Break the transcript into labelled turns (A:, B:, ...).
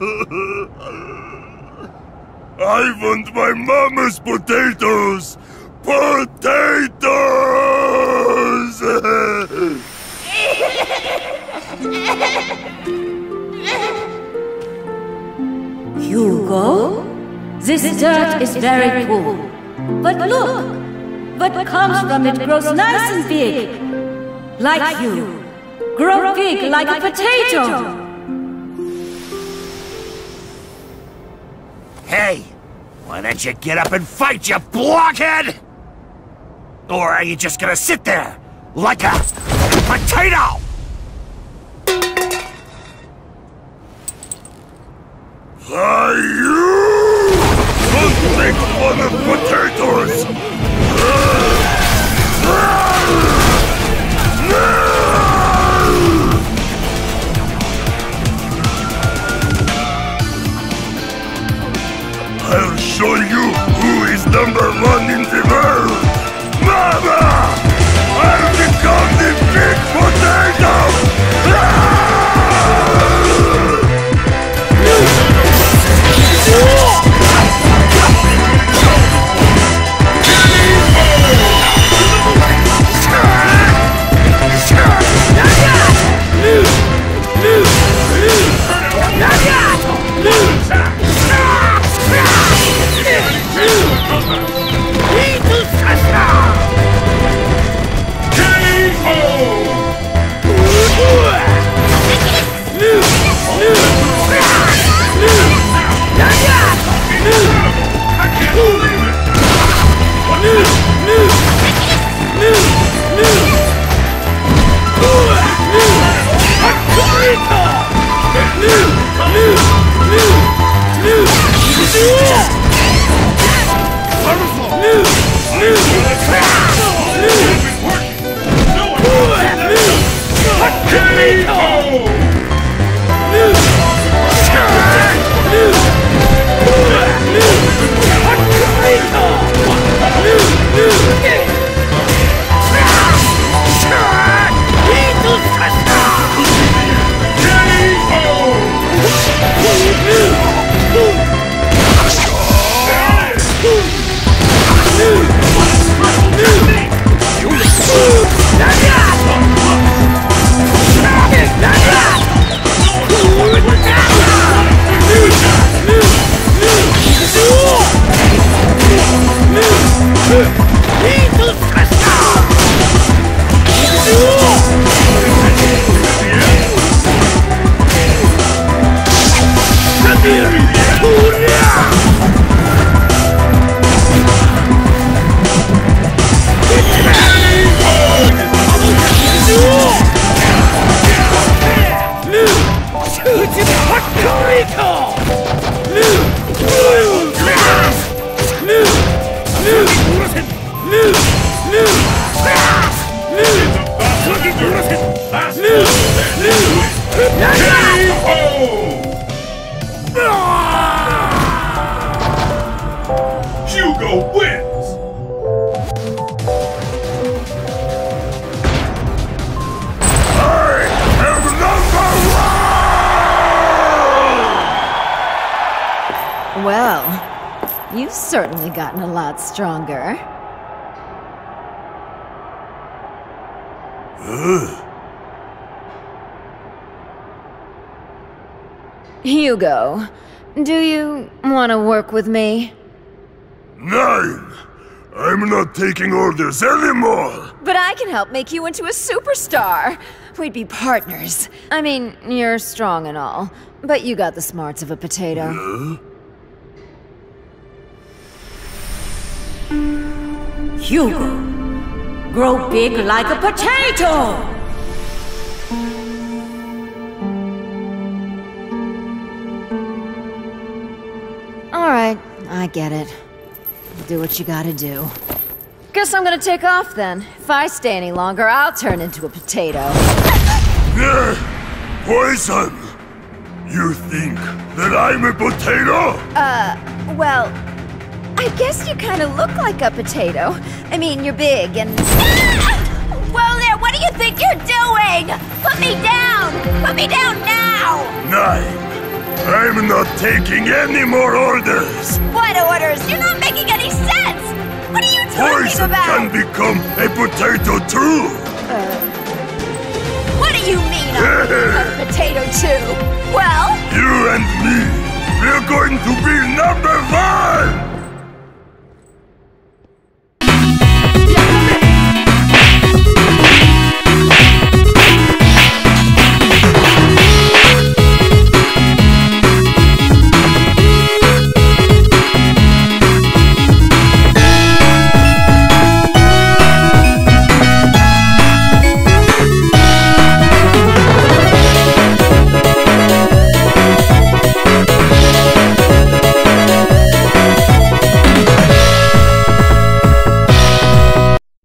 A: I want my mama's potatoes! Potatoes!
B: Hugo? This dirt is very cool. But look, what comes from it grows nice and big. Like you. Grow big like a potato.
C: Hey, why don't you get up and fight, you blockhead? Or are you just gonna sit there, like a potato?
A: Are you? Make fun of potatoes!
D: You've certainly gotten a lot stronger. Hugo, do you want to work with me?
A: Nine! I'm not taking orders anymore!
D: But I can help make you into a superstar. We'd be partners. I mean, you're strong and all, but you got the smarts of a potato.
B: Hugo. Grow big like a potato.
D: Alright, I get it. Do what you gotta do. Guess I'm gonna take off then. If I stay any longer, I'll turn into a potato.
A: Yeah, poison! You think that I'm a potato?
D: Uh, well, I guess you kind of look like a potato. I mean, you're big and. Well, there, what do you think you're doing? Put me down! Put me down now!
A: Nine! I'm not taking any more orders.
D: What orders? You're not making any sense! What are you talking
A: Poison
D: about?
A: can become a potato too. Uh...
D: What do you mean I'm a potato too? Well,
A: You and me, we're going to be number one!